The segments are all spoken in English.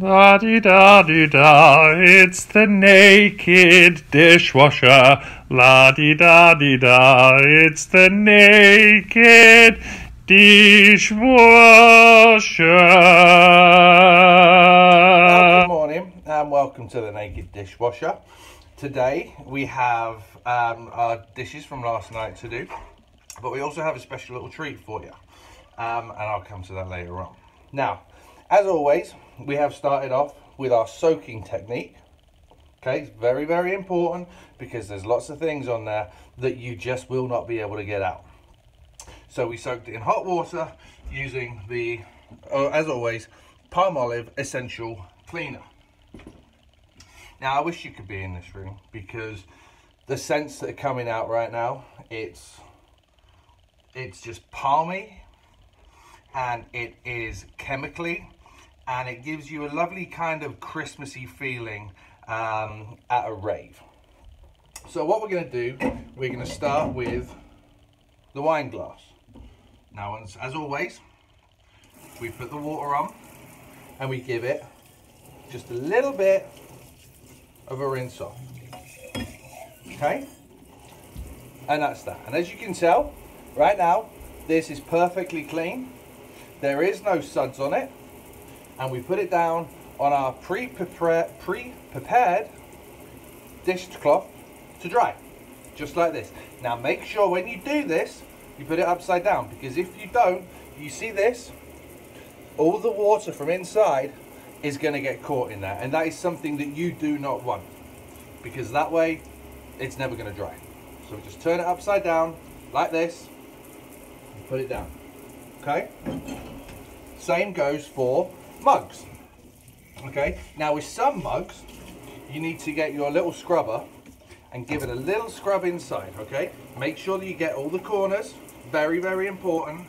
La di da di da, it's the naked dishwasher. La di da di da, it's the naked dishwasher. Good morning and welcome to the Naked Dishwasher. Today we have um, our dishes from last night to do, but we also have a special little treat for you, um, and I'll come to that later on. Now, as always, we have started off with our soaking technique. Okay, it's very, very important because there's lots of things on there that you just will not be able to get out. So we soaked it in hot water using the, uh, as always, Palmolive essential cleaner. Now I wish you could be in this room because the scents that are coming out right now, it's it's just palmy and it is chemically and it gives you a lovely kind of Christmassy feeling um, at a rave. So what we're going to do, we're going to start with the wine glass. Now, as, as always, we put the water on and we give it just a little bit of a rinse off. Okay? And that's that. And as you can tell, right now, this is perfectly clean. There is no suds on it. And we put it down on our pre-prepared pre dishcloth to dry. Just like this. Now make sure when you do this, you put it upside down. Because if you don't, you see this? All the water from inside is going to get caught in there. And that is something that you do not want. Because that way, it's never going to dry. So just turn it upside down, like this, and put it down. Okay? Same goes for mugs. Okay? Now with some mugs, you need to get your little scrubber and give it a little scrub inside, okay? Make sure that you get all the corners, very, very important.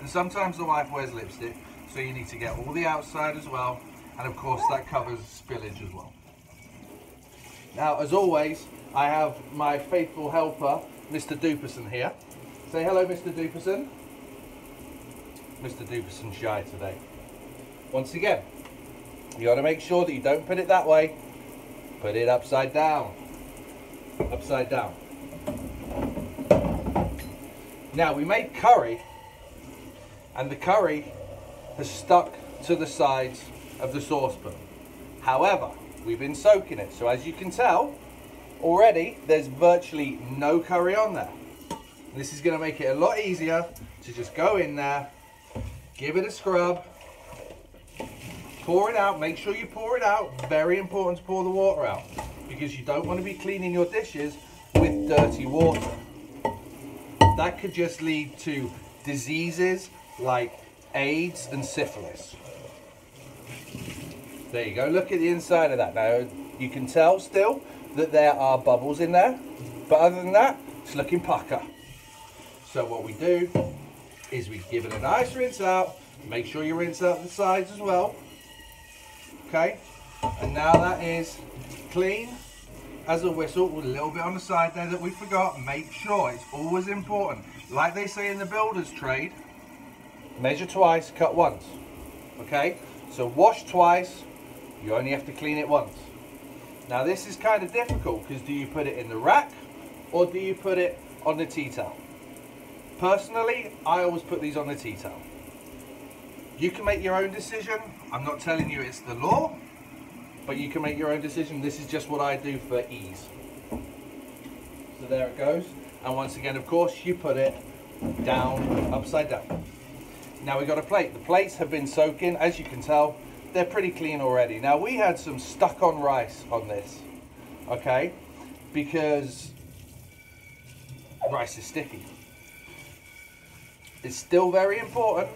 And sometimes the wife wears lipstick, so you need to get all the outside as well. And of course that covers spillage as well. Now, as always, I have my faithful helper, Mr. Duperson here. Say hello, Mr. Duperson. Mr. Duperson's shy today. Once again, you got to make sure that you don't put it that way. Put it upside down. Upside down. Now, we made curry, and the curry has stuck to the sides of the saucepan. However, we've been soaking it, so as you can tell, already there's virtually no curry on there. This is going to make it a lot easier to just go in there, give it a scrub, pour it out, make sure you pour it out, very important to pour the water out because you don't want to be cleaning your dishes with dirty water. That could just lead to diseases like AIDS and syphilis. There you go, look at the inside of that. Now, you can tell still that there are bubbles in there, but other than that, it's looking pucker. So what we do is we give it a nice rinse out, make sure you rinse out the sides as well. Okay, and now that is clean as a whistle with a little bit on the side there that we forgot. Make sure, it's always important. Like they say in the builder's trade, measure twice, cut once. Okay, so wash twice, you only have to clean it once. Now this is kind of difficult because do you put it in the rack or do you put it on the tea towel? Personally, I always put these on the tea towel. You can make your own decision. I'm not telling you it's the law, but you can make your own decision. This is just what I do for ease. So there it goes. And once again, of course, you put it down, upside down. Now we've got a plate. The plates have been soaking, as you can tell, they're pretty clean already. Now we had some stuck on rice on this, okay? Because rice is sticky. It's still very important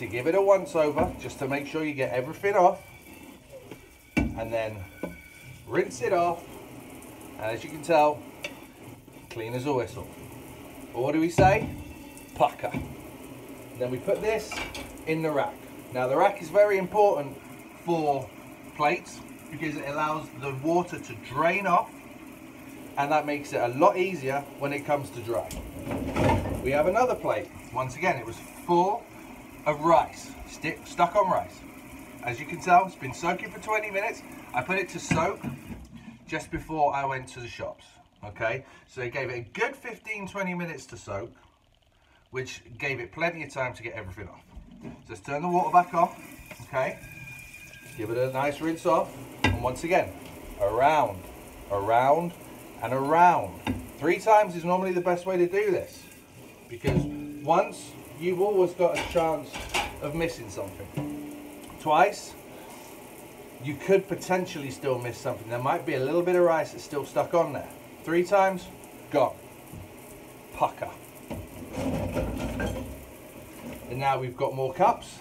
to give it a once over just to make sure you get everything off. And then rinse it off. And as you can tell clean as a whistle. Or what do we say? Pucker. Then we put this in the rack. Now the rack is very important for plates because it allows the water to drain off and that makes it a lot easier when it comes to dry. We have another plate. Once again it was full of rice stick, stuck on rice as you can tell, it's been soaking for 20 minutes. I put it to soak just before I went to the shops, okay? So it gave it a good 15, 20 minutes to soak, which gave it plenty of time to get everything off. So let's turn the water back off, okay? Give it a nice rinse off, and once again, around, around, and around. Three times is normally the best way to do this, because once you've always got a chance of missing something. Twice, you could potentially still miss something. There might be a little bit of rice that's still stuck on there. Three times, gone. Pucker. And now we've got more cups,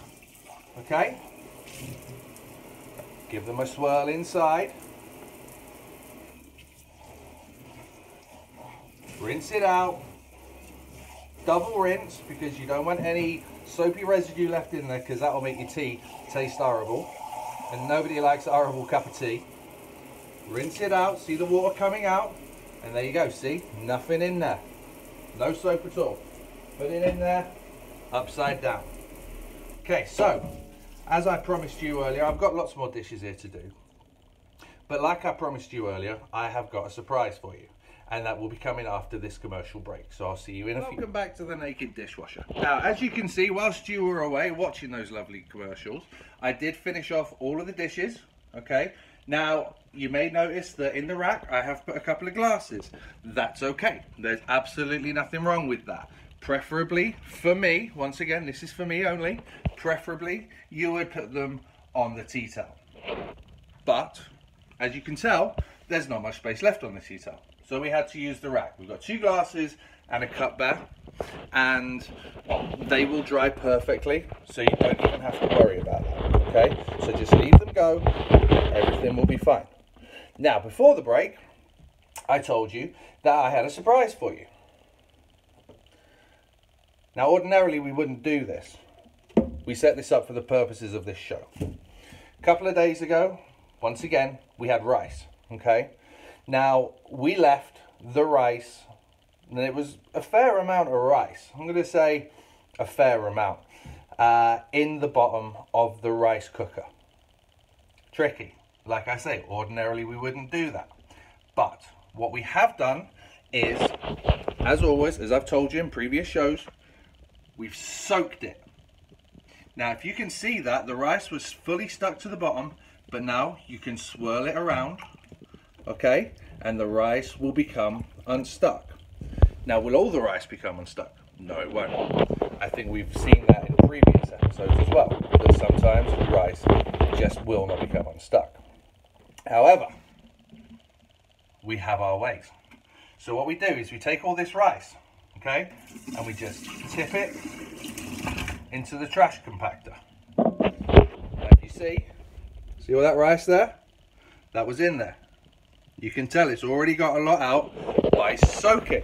okay? Give them a swirl inside. Rinse it out. Double rinse because you don't want any soapy residue left in there because that will make your tea taste horrible. And nobody likes a horrible cup of tea. Rinse it out, see the water coming out. And there you go, see? Nothing in there. No soap at all. Put it in there, upside down. Okay, so, as I promised you earlier, I've got lots more dishes here to do. But like I promised you earlier, I have got a surprise for you and that will be coming after this commercial break. So I'll see you in a few. Welcome back to the Naked Dishwasher. Now, as you can see, whilst you were away watching those lovely commercials, I did finish off all of the dishes, okay? Now, you may notice that in the rack, I have put a couple of glasses. That's okay. There's absolutely nothing wrong with that. Preferably, for me, once again, this is for me only, preferably, you would put them on the tea towel. But, as you can tell, there's not much space left on tea towel. So we had to use the rack. We've got two glasses and a cup there and they will dry perfectly so you don't even have to worry about that okay? So just leave them go everything will be fine. Now before the break I told you that I had a surprise for you. Now ordinarily we wouldn't do this. We set this up for the purposes of this show. A couple of days ago once again we had rice okay now, we left the rice, and it was a fair amount of rice. I'm going to say a fair amount uh, in the bottom of the rice cooker. Tricky. Like I say, ordinarily we wouldn't do that. But what we have done is, as always, as I've told you in previous shows, we've soaked it. Now, if you can see that, the rice was fully stuck to the bottom, but now you can swirl it around okay? And the rice will become unstuck. Now, will all the rice become unstuck? No, it won't. I think we've seen that in previous episodes as well, that sometimes rice just will not become unstuck. However, we have our ways. So what we do is we take all this rice, okay, and we just tip it into the trash compactor. Now, you see, see all that rice there? That was in there. You can tell it's already got a lot out by soaking.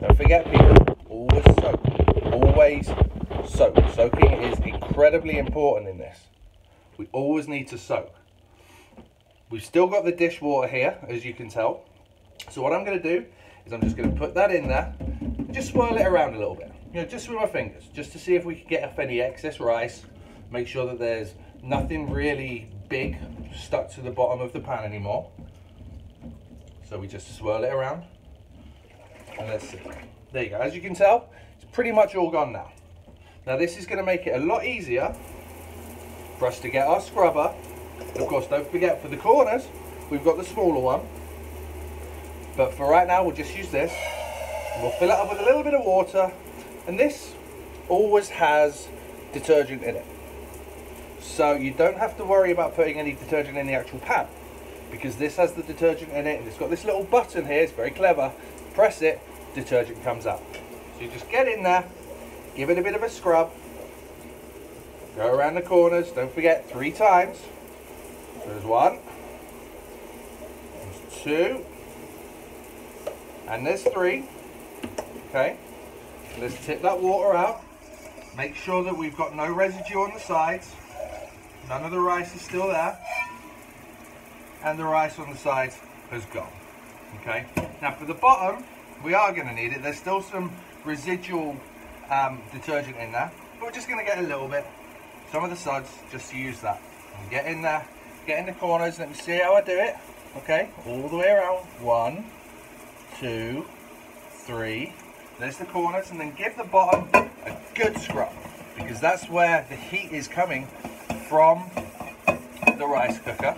Don't forget people, always soak. Always soak. Soaking is incredibly important in this. We always need to soak. We've still got the dishwater here, as you can tell. So what I'm going to do is I'm just going to put that in there and just swirl it around a little bit. You know, just with my fingers, just to see if we can get off any excess rice. Make sure that there's nothing really big stuck to the bottom of the pan anymore. So we just swirl it around and let's see. There you go. As you can tell, it's pretty much all gone now. Now this is going to make it a lot easier for us to get our scrubber. of course, don't forget for the corners, we've got the smaller one. But for right now, we'll just use this. We'll fill it up with a little bit of water. And this always has detergent in it. So you don't have to worry about putting any detergent in the actual pan because this has the detergent in it and it's got this little button here, it's very clever. Press it, detergent comes out. So you just get in there, give it a bit of a scrub, go around the corners, don't forget three times. There's one, there's two, and there's three. Okay, let's tip that water out. Make sure that we've got no residue on the sides. None of the rice is still there and the rice on the sides has gone. Okay, now for the bottom, we are going to need it. There's still some residual um, detergent in there, but we're just going to get a little bit. some of the suds just to use that. And get in there, get in the corners. Let me see how I do it. Okay, all the way around. One, two, three. There's the corners, and then give the bottom a good scrub because that's where the heat is coming from the rice cooker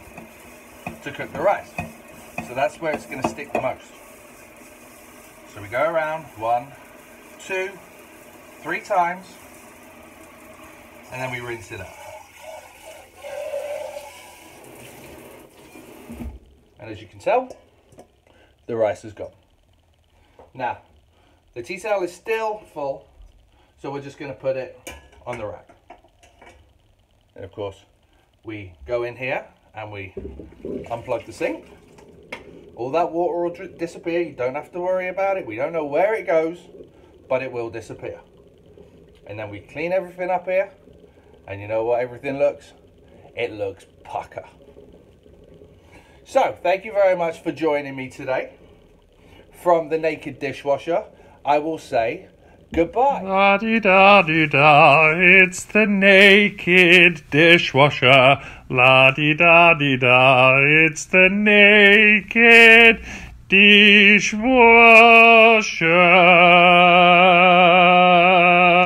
to cook the rice. So that's where it's going to stick the most. So we go around one, two, three times, and then we rinse it out. And as you can tell, the rice is gone. Now, the tea towel is still full, so we're just going to put it on the rack. And of course, we go in here and we unplug the sink. All that water will disappear. You don't have to worry about it. We don't know where it goes, but it will disappear. And then we clean everything up here. And you know what everything looks? It looks pucker. So, thank you very much for joining me today. From the Naked Dishwasher, I will say goodbye. La di da di da, it's the naked dishwasher. La di da di da, it's the naked dishwasher.